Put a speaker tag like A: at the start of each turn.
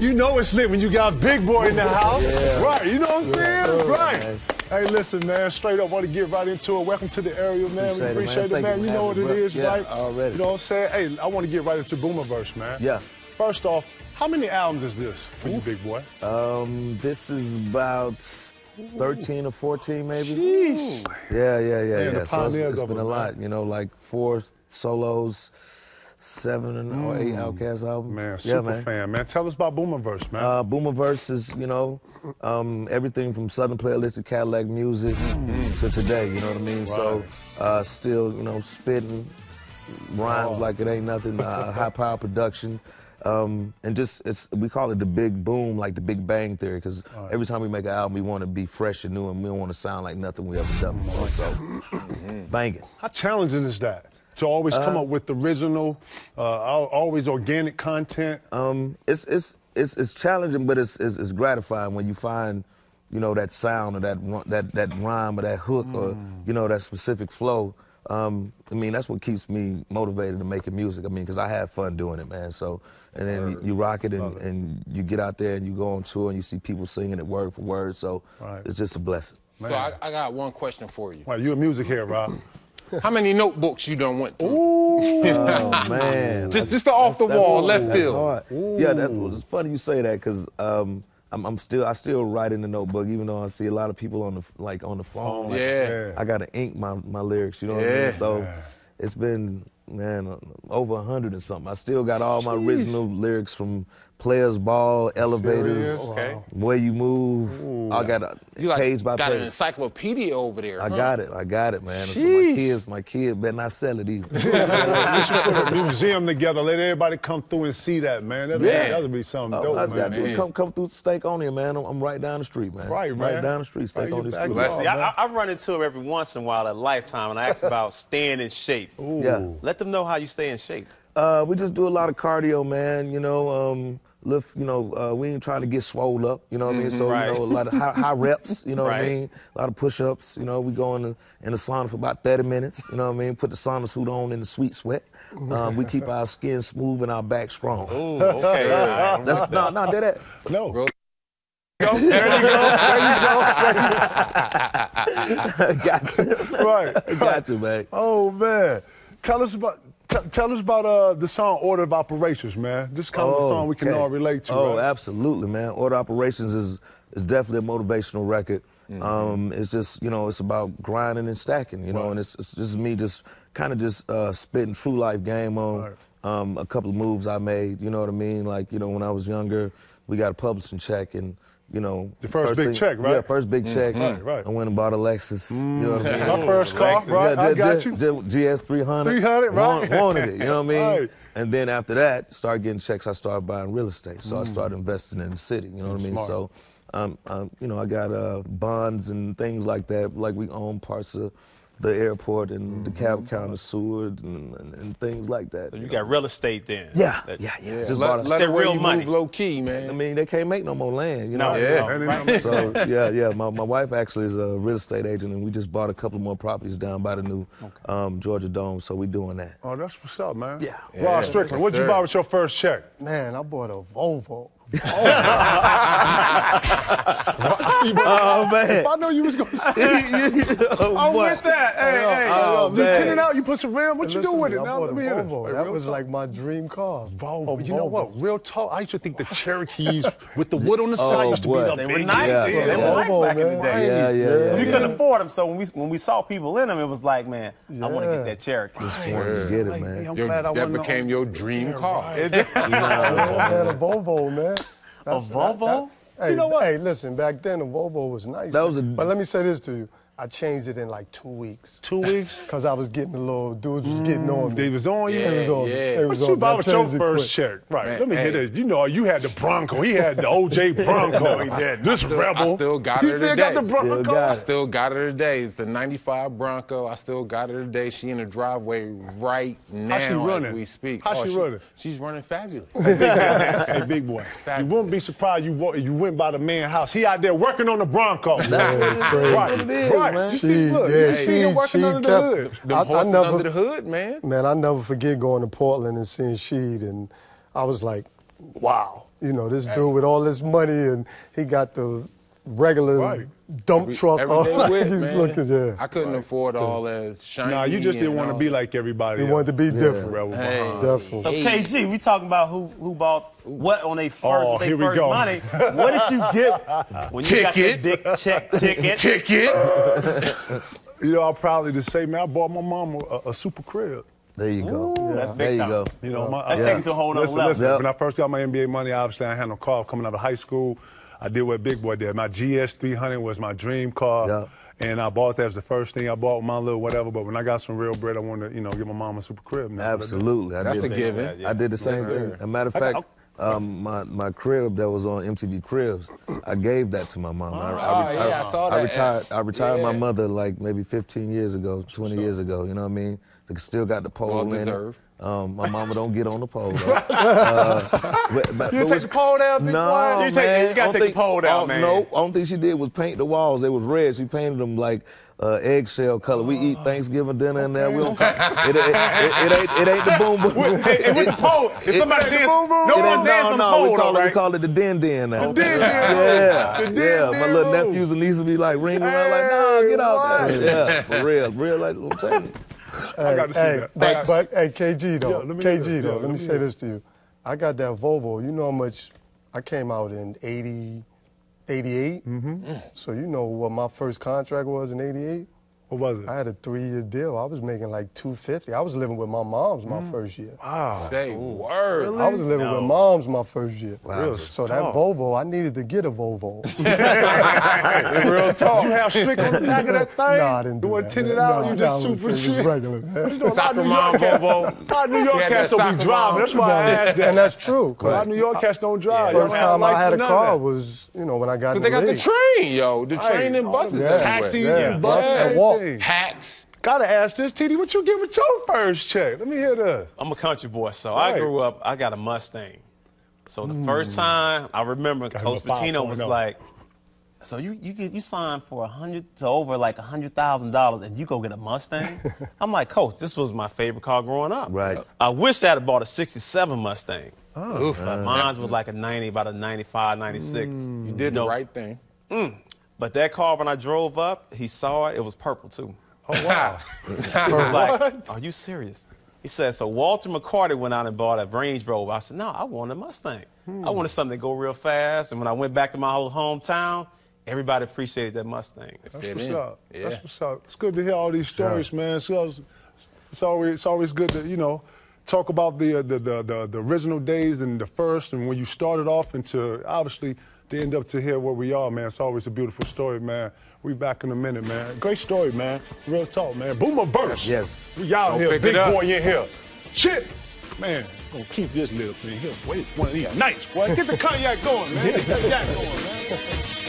A: You know it's lit when you got a Big Boi in the house.
B: Yeah.
A: Right, you know what I'm
B: Yeah,
A: saying?
B: sure,
A: right.
B: man.
A: Hey, listen, man, straight up, want to get right into it. Welcome to the area, man.
B: Appreciate
A: we appreciate it,
B: Thank
A: man.
B: you
A: You know what it is,
B: bro. Yeah,
A: right?
B: already.
A: You know what I'm saying? Hey, I want to get right into Boomiverse, man.
B: Yeah.
A: First off, how many albums is this for you, Big Boi?
B: Um, this is about 13 or 14, maybe.
A: Sheesh.
B: Yeah, yeah, yeah,
A: Man,
B: yeah. So it's, it's been
A: it,
B: a
A: man.
B: lot, you know, like four solos, seven or eight Outkast albums.
A: Mm. Man,
B: yeah,
A: super
B: man.
A: fan, man. Tell us about Boomiverse, man.
B: Uh, Boomiverse is, you know, um, everything from Southernplayalistic to Cadillac music to today, you know what I mean? So, uh, still, you know, spitting rhymes
A: Oh.
B: like it ain't nothing, uh, high power production. Um, and just, it's, we call it the big boom, like the big bang theory, because every time we make an album, we want to be fresh and new and we don't want to sound like nothing we ever done before. So, banging.
A: How challenging is that? To always come
B: Uh,
A: up with original, uh, always organic content.
B: Um, it's it's it's it's challenging, but it's, it's it's gratifying when you find, you know, that sound or that that that rhyme or that hook or you know that specific flow. Um, I mean, that's what keeps me motivated to making music. I mean, because I have fun doing it, man. So, and then you, you rock it and, and you get out there and you go on tour and you see people singing it word for word. So,
A: Right.
B: it's just a blessing.
C: So I, I got one question for you.
A: Well, you a music head, Rob.
C: How many notebooks you done went through?
B: Oh man,
C: Just- just the off the wall, left
B: that's
C: field.
B: hard. Yeah, that was funny you say that because um, I'm, I'm still I still write in the notebook even though I see a lot of people on the like on the phone. like,
C: Yeah.
B: I gotta ink my, my lyrics. You know what I
C: Yeah.
B: mean? So it's been man uh, over a hundred and something. I still got all my original lyrics from Players Ball, Elevators,
A: Serious?
C: Okay.
B: Way You Move. I got a
C: You like,
B: page by
C: got an encyclopedia over there.
B: I
C: huh?
B: got it. I got it, man. So my kids, my kid better not sell it either.
A: we should put a museum together. Let everybody come through and see that, man. That'd,
B: Yeah.
A: be, that'd be something
B: Oh,
A: dope,
B: I
A: man.
B: got to come come through Stankonia, man. I'm, I'm right down the street, man.
A: Right, man.
B: Right down the street,
A: Right, you
B: Stankonia
A: back
B: Street.
A: up.
D: See, I, I I run into him every once in a while at Lifetime, and I ask about staying in shape.
B: Yeah.
D: Let them know how you stay in shape.
B: Uh, we just do a lot of cardio, man. You know, um, lift. You know, uh, we ain't trying to get swole up. You know what I mean? So
D: right.
B: you know, a lot of high, high reps. You know what I mean? A lot of push-ups. You know, we go in the, in the sauna for about 30 minutes. You know what I mean? Put the sauna suit on in the sweet sweat. Um, we keep our skin smooth and our back strong.
D: Ooh, okay. all right.
B: That's, no, no, do that.
A: No.
C: Bro.
A: Go. There you go. There you go.
B: got you.
A: right.
B: got you, man.
A: Oh man, tell us about tell us about uh, the song "Order of Operations," man. This kind of a song we can
B: okay.
A: all relate to.
B: Oh,
A: right?
B: absolutely, man. Order Operations is is definitely a motivational record.
A: Mm-hmm.
B: Um, it's just you know it's about grinding and stacking, you know, and it's, it's just me just kind of just uh, spitting true life game on
A: Right.
B: um, a couple of moves I made. You know what I mean? Like you know when I was younger, we got a publishing check and. You know,
A: The first big check, right?
B: Yeah, first big check.
A: Right, right.
B: I went and bought a Lexus. You know what I mean?
A: My first car, right?
B: Yeah,
A: I
B: J-
A: got
B: J-
A: you.
B: GS 300.
A: 300, right.
B: Wanted it, you know what I mean?
A: Right.
B: And then after that, started getting checks. I started buying real estate. So I started investing in the city. You know what I mean?
A: Mm. Smart.
B: So, um, um, you know, I got uh, bonds and things like that. Like we own parts of the airport and the
A: Mm-hmm.
B: cab counter, Seward, and, and, and things like that.
D: So you
B: know.
D: got real estate then.
B: yeah,
D: That-
B: yeah, yeah,
C: Yeah,
B: Just
C: let,
B: bought a,
C: let
D: Still
C: it where
D: real
C: you
D: money.
C: move low key, man.
B: I mean, they can't make no more land. You know?
D: No,
C: Yeah.
D: no,
A: And
D: right.
B: So yeah, yeah. My, my wife actually is a real estate agent, and we just bought a couple more properties down by the new um, Georgia Dome. So we doing that.
A: Oh, that's what's up, man.
B: Yeah.
A: Rod Strickland, what'd you
C: sir.
A: buy with your first check?
E: Man, I bought a Volvo.
B: Oh man.
A: If I know you was gonna say,
B: oh,
A: I'm
B: boy.
A: with that. Hey, oh, hey,
B: Oh,
A: you
B: man.
A: pin it out. You put some ram. What you
E: Listen
A: do with it
E: me,
A: now? Let
E: a
A: me hear it.
E: Volvo. That was
A: talk.
E: like my dream car.
A: Volvo.
E: A
A: You know what? Real talk. I used to think the Cherokees with the wood on the oh, side
B: Oh,
A: used to
B: boy.
A: be the
D: They were
A: biggest.
D: nice.
B: Yeah.
D: Yeah, they were
E: Yeah.
D: nice
E: Volvo,
D: back in the day.
B: Yeah, yeah, yeah.
D: We couldn't afford them, so when we when we saw people in them, it was like, man, I want to get that Cherokee.
B: Get it, man.
A: hey, I'm
C: Your-
A: glad I
C: that became your dream car.
E: Yeah, man, a Volvo, man. That's-
D: Volvo?
E: that- hey,
A: You know what?
E: Hey, listen, back then a Volvo was nice.
B: That was a-
E: but let me say this to you. I changed it in like two weeks.
A: Two weeks.
E: Cause I was getting a little dudes was getting mm, on me.
A: They was on you.
E: They was on.
C: Yeah,
E: They
C: yeah.
A: What
E: was
A: you
E: on me.
A: buy with your first
E: quick.
A: check? Right.
C: Man,
A: Let me
C: hey.
A: hit it. You know, you had the Bronco. He had the OJ Bronco. he did. This rebel.
C: I still got
A: you
C: her
A: still
C: today.
A: got the Bronco.
B: Still got
C: I
B: it.
C: still got her today. It's the 95 Bronco. I still got her today. She in the driveway right now
A: she running?
C: as we speak.
A: How oh, she running?
C: She's running fabulous.
A: hey, Big Boi. You wouldn't be surprised you you went by the man house. He out there working on the Bronco.
E: crazy.
A: right,
B: what
A: right.
B: man.
A: You
E: She,
A: look,
E: yeah,
A: you see him
E: she,
A: working
E: she
A: under the hood.
E: I, I never,
C: under the hood, man.
E: man, I never forget going to Portland and seeing Sheed, and I was like, wow. you know, this dude with all this money and he got the regular
A: Right.
E: dump truck.
C: Everything
E: Like
C: with,
E: he's
C: man.
E: looking, yeah.
C: I couldn't afford all that shiny.
A: Nah, you just didn't want to be like everybody.
E: He
A: else.
E: wanted to be different.
A: Rebel
C: Hey.
E: Definitely.
F: So KG, we talking about who who bought what on their first,
A: Oh,
F: with their
A: here we
F: first
A: go.
F: money. What did you get when you got
C: Ticket.
F: that big check ticket?
C: ticket.
A: You know, I'm proudly to say, man, I bought my mom a, a super crib.
B: There you go.
F: Ooh, that's big
B: there you
F: time.
B: go.
A: You know, my,
F: Let's
A: I-
F: take it to a whole nother
A: listen,
F: level.
A: Listen,
B: Yep.
A: When I first got my NBA money, obviously I had no car coming out of high school. I did what Big Boi did. My GS 300 was my dream car.
B: Yep.
A: And I bought that as the first thing I bought with my little whatever. But when I got some real bread, I wanted to, you know, give my mom a super crib. Man.
B: Absolutely. I
C: That's
B: did
C: a
B: the-
C: given.
B: I did the same
C: Yes,
B: thing. As a matter of fact, um, my, my crib that was on MTV Cribs, I gave that to my mom. I,
C: Oh, yeah, I saw that.
B: retired, I retired my mother like maybe 15 years ago, 20 years ago. You know what I mean? They still got the pole
C: Well
B: in it.
C: deserved.
B: Um, my mama don't get on the pole. Though. uh, but, but,
A: You
B: but
A: take
B: we-
A: the pole down, big
B: no,
A: boy?
F: You take-
B: man.
F: you gotta
B: Only
F: take the
B: thing-
F: pole down, man.
B: No, only thing she did was paint the walls. They was red. She painted them like uh, eggshell color. We eat Thanksgiving dinner in there. We don't. It, it, it, it ain't. It ain't the boom boom.
F: Hey, hey, with the pole, if somebody
B: It-
F: dance,
A: boom, boom.
F: no one dance
B: no,
F: on the pole,
B: we call
F: though,
B: it, we call it the din din now.
A: The din din.
B: Yeah,
A: The din
B: yeah. My little nephews and nieces be like ringing around like, nah, get out there. Yeah, for real, real. Like I'm telling you.
A: I got to see
E: hey,
A: that.
E: But, but hey, KG though,
A: Yeah, let me hear it.
E: KG
A: Yeah,
E: though,
A: let
E: let
A: me
E: say this to you. I got that Volvo. You know how much I came out in 80, 88? Mm-hmm. So you know what my first contract was in 88?
A: What was it?
E: I had a three-year deal. I was making like 250. I was living with my mom's my
A: Mm.
E: first year.
A: Wow.
C: Say word.
E: I was living with mom's my first year.
B: Wow.
E: So that Volvo, I needed to get a Volvo.
A: Real talk. You have strick on the back of that thing?
E: no, I didn't do
A: You
E: that.
A: want tinted
E: man.
A: out?
E: No,
A: you just
E: it was-
A: super
E: it was regular, man.
A: You know, a lot of
C: Soccer
A: New
C: mom
A: York cats-
C: Volvo.
A: a lot of New York
C: He had
A: cats don't be driving. That's why I asked that.
E: and that's true.
A: A lot of New York cats don't drive.
E: First time I had a car was, you know, when I got in
C: They
E: the
C: got the train, yo. The train and buses
E: yeah.
A: Taxis and buses and
E: Walk.
A: Everything.
C: Hats.
A: Gotta ask this, TD, what you get with your first check? Let me hear this.
D: I'm a country boy, so
A: Right.
D: I grew up. I got a Mustang. So the hmm. first time I remember,
A: him
D: Coach Pitino was
A: 5.0.
D: like, "So you you get you signed for a hundred to over like a hundred thousand dollars, and you go get a Mustang?" I'm like, "Coach, this was my favorite car growing up.
B: Right.
D: I wish I had bought a '67 Mustang. Oh, but uh. mine was like a '90, about a '95, '96. Mm.
C: You did
D: No.
C: the right thing. Mm.
D: But that car, when I drove up, he saw it. It was purple too.
A: Oh, wow.
D: He was like, "Are you serious?" He said, "So Walter McCarty went out and bought a Range Rover." I said, "No, I want a Mustang. I wanted something to go real fast." And when I went back to my whole hometown, everybody appreciated that Mustang.
A: That's
C: Fit
A: what's
C: in.
A: up.
C: Yeah.
A: That's what's up. It's good to hear all these stories, man. It's, always- it's always it's always good to you know talk about the, uh, the the the the original days and the first and when you started off into obviously to end up to here where we are, man. It's always a beautiful story, man. We back in a minute, man. Great story, man. Real talk, man. Boomiverse.
B: Yes.
A: We out
C: Don't
A: here, Big Boi in here. Shit. Man, gonna keep this little thing here. Wait, one of these nights, boy. Get the cognac going, man. Get the cognac going, man.